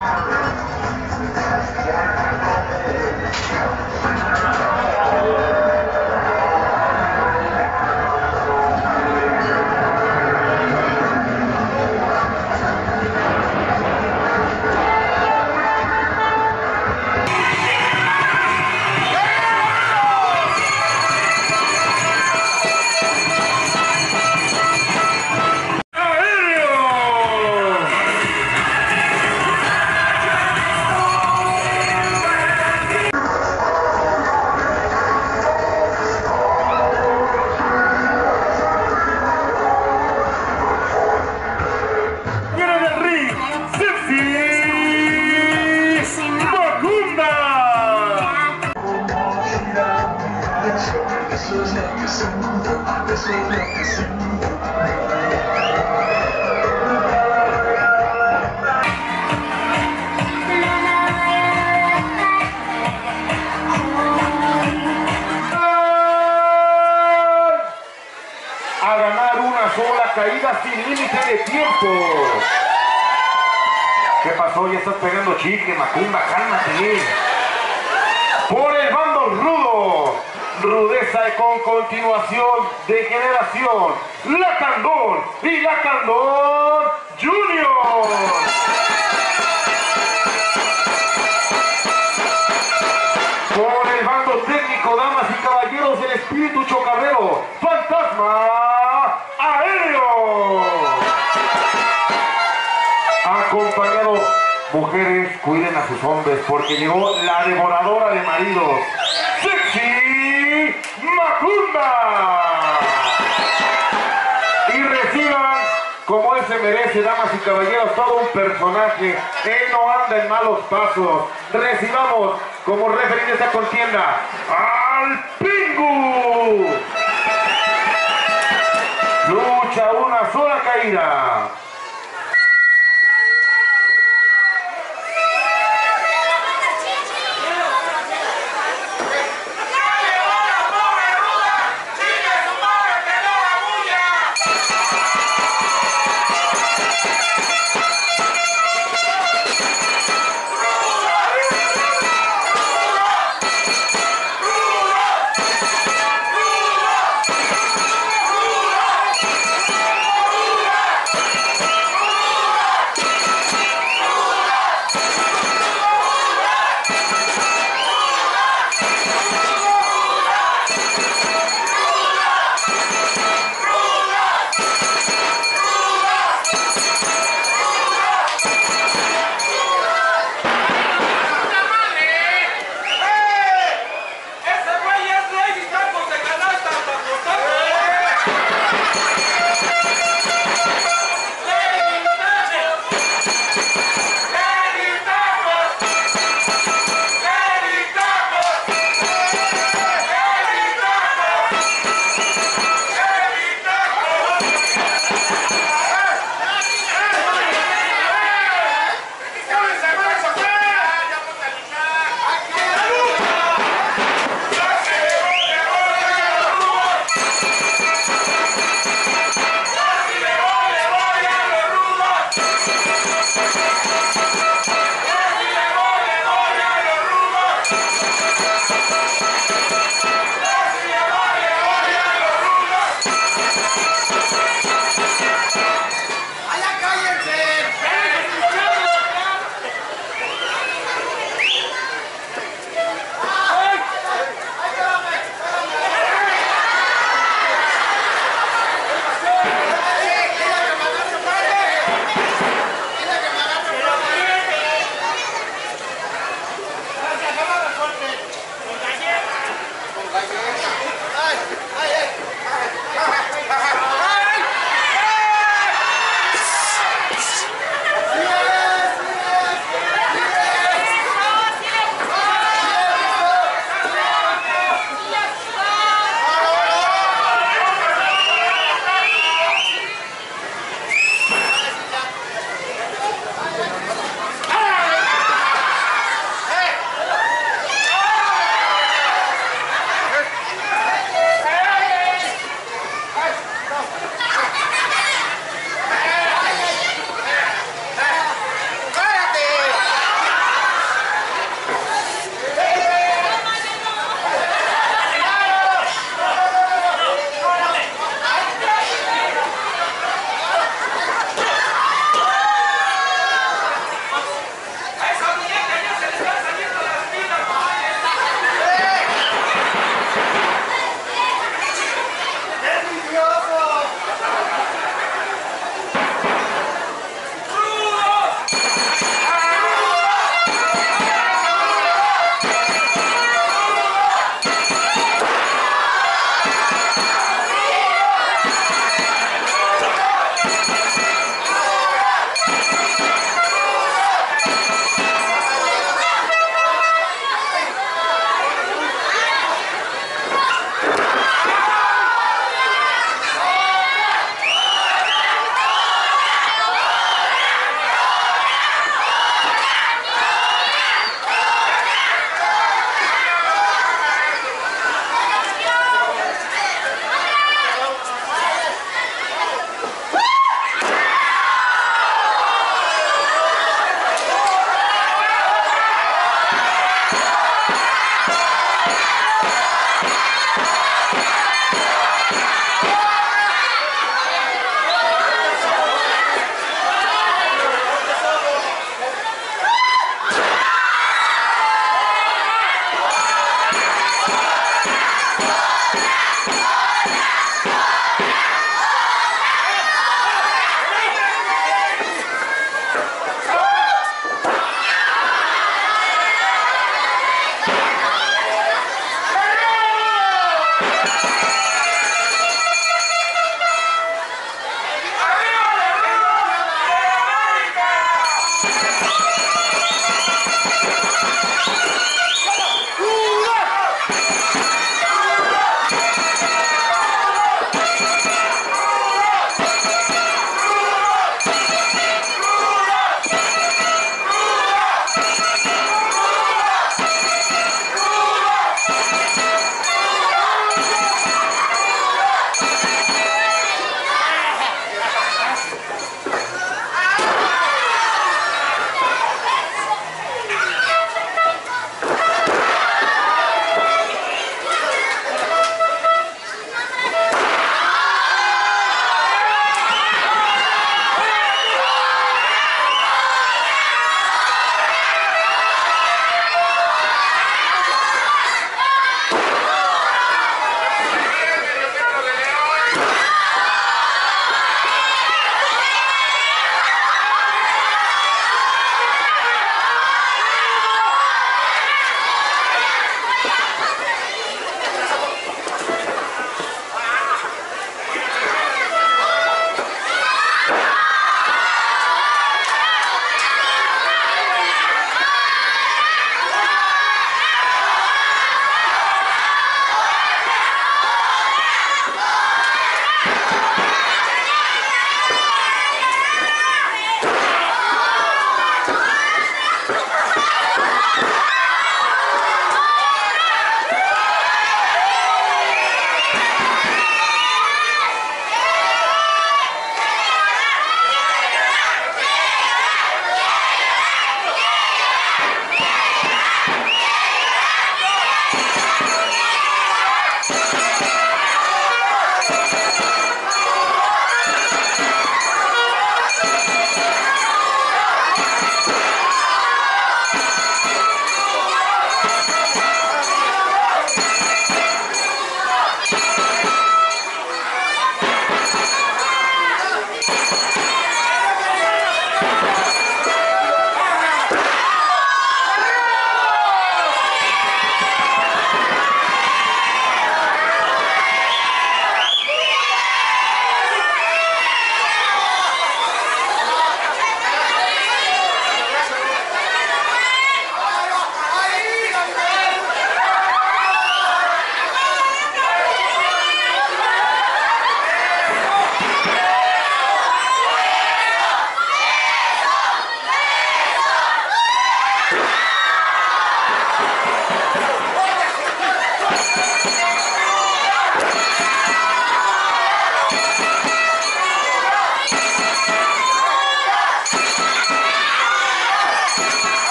Thank you. Una sola caída sin límite de tiempo. ¿Qué pasó? Ya estás pegando chicle, Macumba, cálmate. Por el bando rudo, rudeza y con continuación de generación, la Candón y la Candón Junior. Por el bando técnico, damas y caballeros, el espíritu chocarrero, fantasma Mujeres, cuiden a sus hombres porque llegó la devoradora de maridos, Sexy Macumba. Y reciban, como él se merece, damas y caballeros, todo un personaje. Él no anda en malos pasos. Recibamos como referente esta contienda al Pingu. Lucha una sola caída.